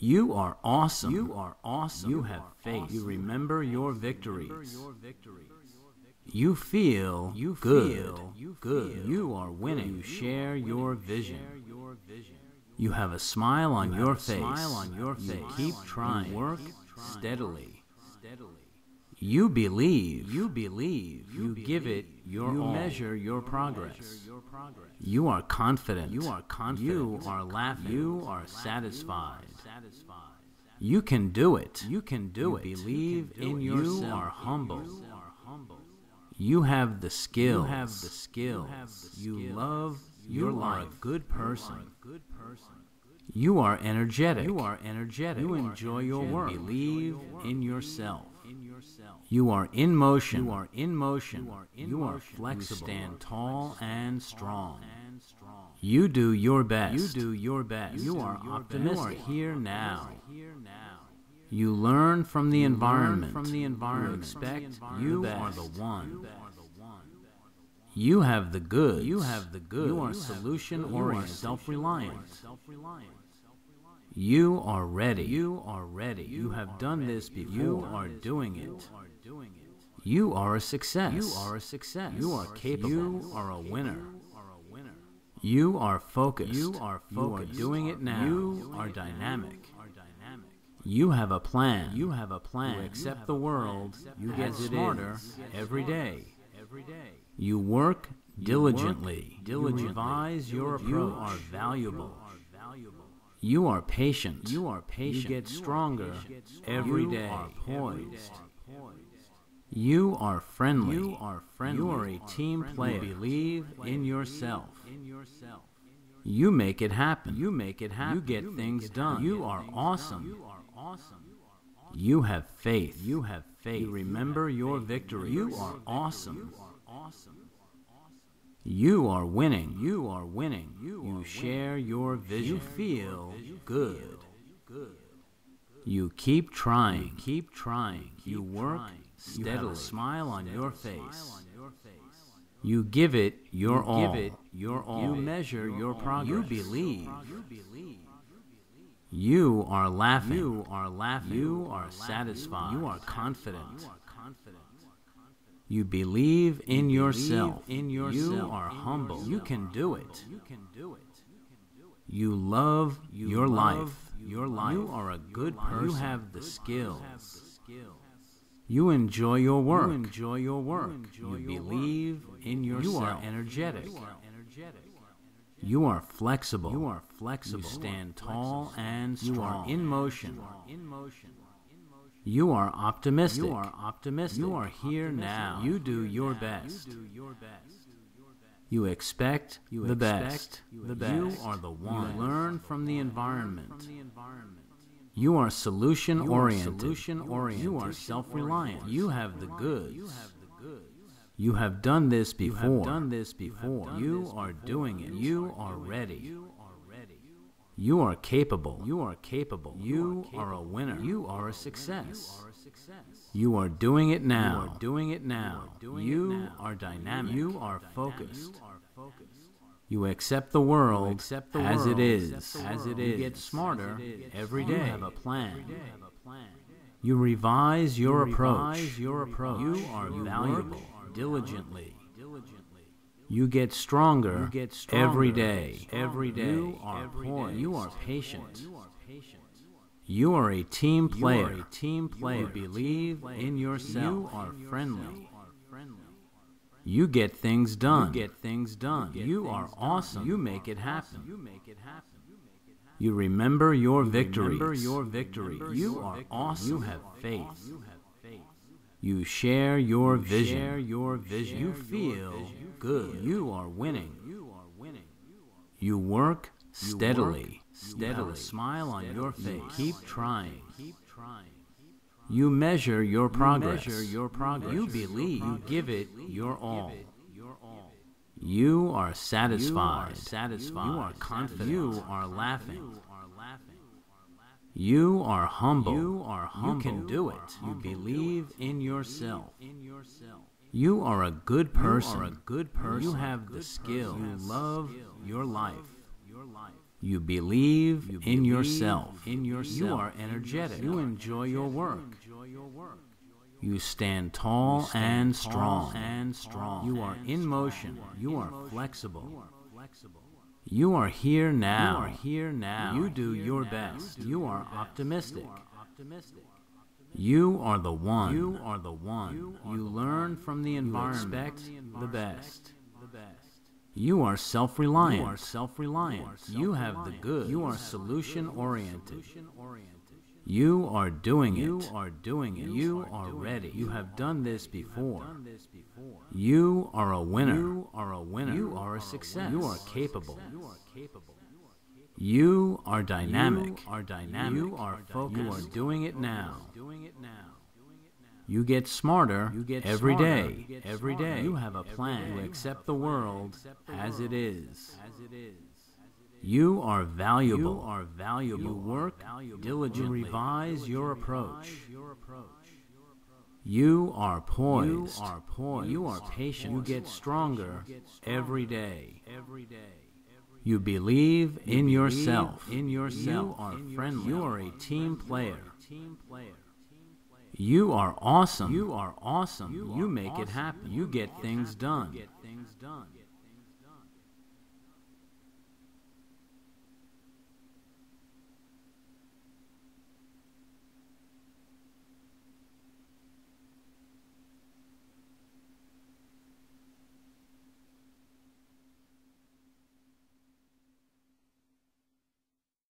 You are awesome. You are awesome. You have faith. You remember your victories. You feel you good. You good. You are winning. You share your vision. You have a smile on your face. Smile on your face. You keep trying. work steadily. You believe. You believe. You give it your you all. measure your progress. You are confident. You are confident. You are laughing. You are satisfied. You can do it. You can do it. Believe in yourself. You are humble. You have the skill. You have the skills. You love your life. a good person. You are energetic. You are energetic. You enjoy your work. Believe in yourself. You are in motion. You are in motion. You are, you are flexible. You stand tall and strong. You do your best. You do your best. You are optimistic. You are here now. You learn from the environment. From the environment. You expect you are the one. You have the goods. You have the goods. You are solution oriented, self-reliant. You are ready. You are ready. You have done this before. You are doing it. You are a success. You are a success. You are capable. You are a winner. You are focused. You are focused. You are doing it now. You are dynamic. You have a plan. You have a plan. You accept the world. You get smarter every day. Every day. You work diligently. Diligently. Revise your approach. You are valuable. You are patient. You are patient. You get stronger every day. You are poised. You are friendly. You are friendly. You are a team player. You believe in yourself. In yourself. You make it happen. You make it happen. You get things done. You are awesome. You are awesome. You have faith. You have faith. You remember your victory. You are awesome. You are winning. You are winning. You share your vision. You feel good. You keep trying. Keep trying. You work steadily. You have a smile on your face. You give it your all. Give it your all. You measure your progress. You believe. You are laughing. You are laughing. You are satisfied. You are confident. You believe in yourself. In yourself. You are humble. You can do it. You can do it. You love your life. Your life. You are a good person. You have the skills. You enjoy your work. You enjoy your work. You, believe in yourself. You are energetic. You are flexible. You are flexible. You stand tall and strong. You are in motion. You are in motion. You are optimistic. You are optimistic. You are here now. You do your best. You do your best. You expect you the best. The best. You are the one. You learn from the environment. You are solution oriented. Solution oriented. You are self reliant. You have the goods. You have done this before. You have done this before. You are doing it. You are ready. You are capable. You are capable. You are a winner. You are a success. You are doing it now. You are doing it now. You are dynamic. You are focused. You accept the world accept the as, world, it is, as it is. You get smarter every day. You have a plan. You revise your you approach. Revise your approach. You are you valuable diligently. You get stronger, you get stronger every day. Every day. You are poised. You are patient. You are a team player. You are a team player. You believe in yourself. You are friendly. You get things done. You get things done. You, you are awesome. You make it happen. You make it happen. You remember your you victories. Remember your victories. You are awesome. You have faith. You share your vision. Share your vision. You feel good. You are winning. You are winning. You work steadily. Steadily. smile on your face. Keep trying. Keep trying. You measure your progress. You measure your progress. You believe. You give it your all. You are satisfied. satisfied. You are confident. You are laughing. You are humble. You are humble. You can do it. You believe in yourself. You are a good person. You are a good person. You have the skill. You love your life. your life. You believe, in yourself. In yourself. You are energetic. You enjoy your work. You stand tall and strong. And strong. You are in motion. You are flexible. You are here now. You are here now. You do your best. You are optimistic. You are the one. You are the one. You learn from the environment. You expect the best. You are self-reliant. You are self-reliant. You have the good. You are solution-oriented. You are doing it. You are doing it. You are ready. You have done this before. You are a winner. You are a winner. You are a success. You are capable. You are capable. You are dynamic. You are dynamic. You are focused. You are doing it now. Doing it now. You get smarter you get every smarter. day. You every smarter. day. You have a plan. You accept the world as it is. As it is. You are valuable. You are valuable. You work diligently. Revise your approach. You are poised. You are poised. You are patient. You get stronger every day. Every day. You believe in yourself. In yourself. You are friendly. You are a team player. You are awesome. You are awesome. You make it happen. You get things done.